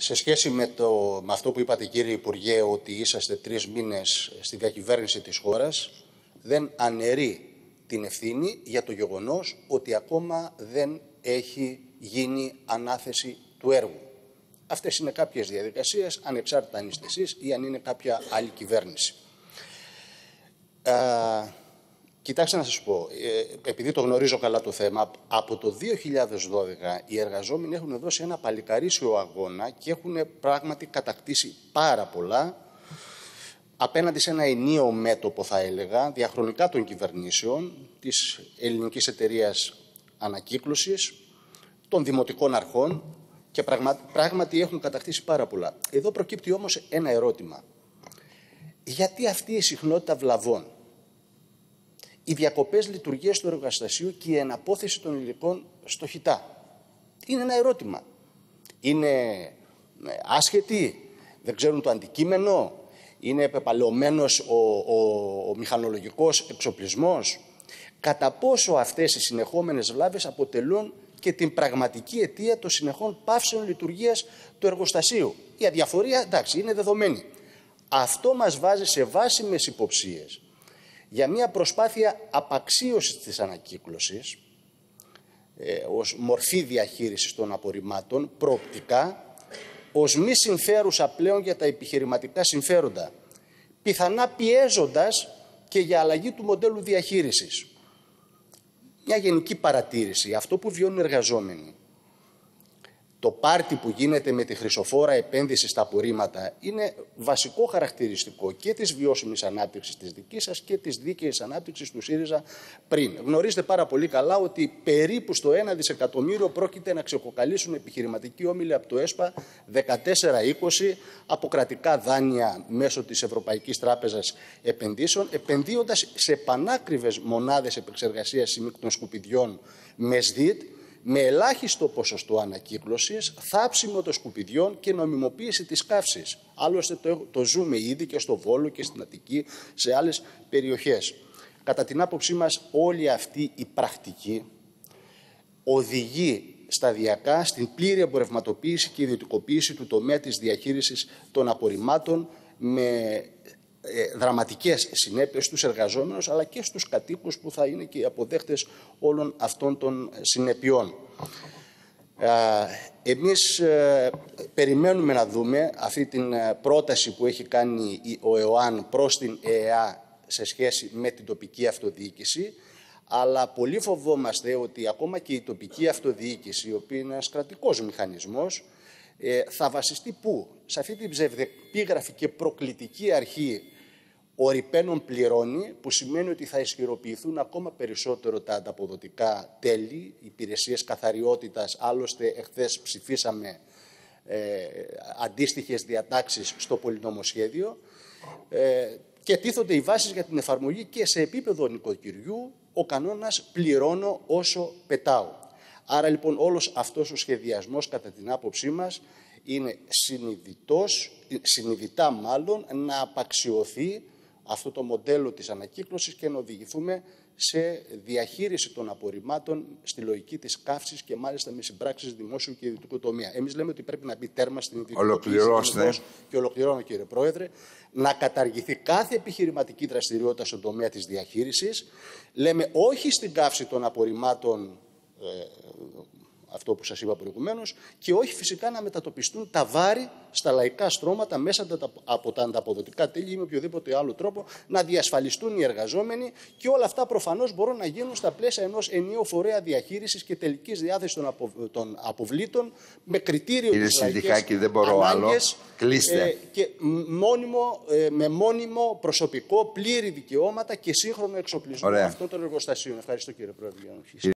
σε σχέση με, το, με αυτό που είπατε κύριε Υπουργέ ότι είσαστε τρεις μήνες στη διακυβέρνηση της χώρας δεν αναιρεί την ευθύνη για το γεγονός ότι ακόμα δεν έχει γίνει ανάθεση του έργου. Αυτές είναι κάποιες διαδικασίες, ανεξάρτητα αν είστε εσείς ή αν είναι κάποια άλλη κυβέρνηση. Κοιτάξτε να σας πω, ε, επειδή το γνωρίζω καλά το θέμα, από το 2012 οι εργαζόμενοι έχουν δώσει ένα παλικαρίσιο αγώνα και έχουν πράγματι κατακτήσει πάρα πολλά απέναντι σε ένα ενίο μέτωπο, θα έλεγα, διαχρονικά των κυβερνήσεων, της ελληνικής εταιρείας ανακύκλωσης, των δημοτικών αρχών και πράγματι έχουν κατακτήσει πάρα πολλά. Εδώ προκύπτει όμως ένα ερώτημα. Γιατί αυτή η συχνότητα βλαβών; Οι διακοπές λειτουργίας του εργαστασίου και η εναπόθεση των υλικών στο χιτά. Είναι ένα ερώτημα. Είναι ε, άσχετοι, δεν ξέρουν το αντικείμενο, είναι επεπαλαιωμένος ο, ο, ο μηχανολογικός εξοπλισμός; Κατά πόσο αυτές οι συνεχόμενες βλάβες αποτελούν και την πραγματική αιτία των συνεχών πάυσεων λειτουργίας του εργοστασίου; Η αδιαφορία, εντάξει, είναι δεδομένη. Αυτό μας βάζει σε βάσιμες υποψίες για μια προσπάθεια απαξίωσης της ανακύκλωσης ε, ως μορφή διαχείρισης των απορριμμάτων προοπτικά ως μη συμφέρουσα πλέον για τα επιχειρηματικά συμφέροντα πιθανά πιέζοντας και για αλλαγή του μοντέλου διαχείρισης. Μια γενική παρατήρηση, αυτό που βιώνουν οι εργαζόμενοι το πάρτι που γίνεται με τη χρυσοφόρα επένδυσης στα απορρίμματα είναι βασικό χαρακτηριστικό και της βιώσιμης ανάπτυξης της δικής σας και της δίκαιης ανάπτυξης του ΣΥΡΙΖΑ πριν. Γνωρίζετε πάρα πολύ καλά ότι περίπου στο 1 δισεκατομμύριο πρόκειται να ξεκοκαλίσουν επιχειρηματικοί όμιλοι από το ΕΣΠΑ 14-20 από κρατικά δάνεια μέσω της Ευρωπαϊκής Τράπεζας Επενδύσεων, επενδύοντας σε πανάκριβες μονάδες επεξεργασίας σημείκτων σκουπιδιών με ΣΔΙΤ, με ελάχιστο ποσοστό ανακύκλωσης, θάψιμο των σκουπιδιών και νομιμοποίηση της καύσης. Άλλωστε το, το ζούμε ήδη και στο Βόλο και στην Αττική, σε άλλες περιοχές. Κατά την άποψή μας όλη αυτή η πρακτική οδηγεί σταδιακά στην πλήρη εμπορευματοποίηση και ιδιωτικοποίηση του τομέα της διαχείρισης των απορριμμάτων με ε, δραματικές συνέπειες στους εργαζόμενους αλλά και στους κατοίκους που θα είναι και οι αποδέχτες όλων αυτών των συνεπειών. Εμείς ε, περιμένουμε να δούμε αυτή την ε, πρόταση που έχει κάνει ο ΕΟΑΝ προς την ΕΕΑ σε σχέση με την τοπική αυτοδιοίκηση αλλά πολύ φοβόμαστε ότι ακόμα και η τοπική αυτοδιοίκηση, η οποία είναι ένας κρατικός μηχανισμός, θα βασιστεί πού; Σε αυτή την ψευδεπίγραφη και προκλητική αρχή ο ρηπαίνων πληρώνει, που σημαίνει ότι θα ισχυροποιηθούν ακόμα περισσότερο τα ανταποδοτικά τέλη, υπηρεσίες καθαριότητας, άλλωστε εχθές ψηφίσαμε ε, αντίστοιχες διατάξεις στο πολυνομοσχέδιο ε, και τίθονται οι βάσεις για την εφαρμογή και σε επίπεδο νοικοκυριού ο κανόνας πληρώνω όσο πετάω. Άρα λοιπόν όλος αυτός ο σχεδιασμός κατά την άποψή μας είναι συνειδητός, συνειδητά μάλλον να απαξιωθεί αυτό το μοντέλο της ανακύκλωσης και να οδηγηθούμε σε διαχείριση των απορριμμάτων στη λογική της καύσης και μάλιστα με συμπράξεις δημόσιου και ιδιωτικού τομέα. Εμείς λέμε ότι πρέπει να μπει τέρμα στην ιδιωτικοποίηση και ολοκληρώνω κύριε Πρόεδρε, να καταργηθεί κάθε επιχειρηματική δραστηριότητα στον τομέα της διαχείρισης. Λέμε όχι στην καύση των απορριμμάτων ε, αυτό που σας είπα προηγουμένως και όχι φυσικά να μετατοπιστούν τα βάρη στα λαϊκά στρώματα μέσα από τα ανταποδοτικά τέλη ή με οποιοδήποτε άλλο τρόπο να διασφαλιστούν οι εργαζόμενοι και όλα αυτά προφανώς μπορούν να γίνουν στα πλαίσια ενός ενιαίου φορέα διαχείρισης και τελικής διάθεσης των, απο, των αποβλήτων με κριτήριο Κύριε Συνδικάκη, δεν μπορώ ανάγκες, άλλο. Κλείστε. Ε, και μόνιμο, ε, με μόνιμο προσωπικό, πλήρη δικαιώματα και σύγχρονο εξοπλισμό αυτών των εργοστασίων. Ευχαριστώ κύριε Πρόεδρε.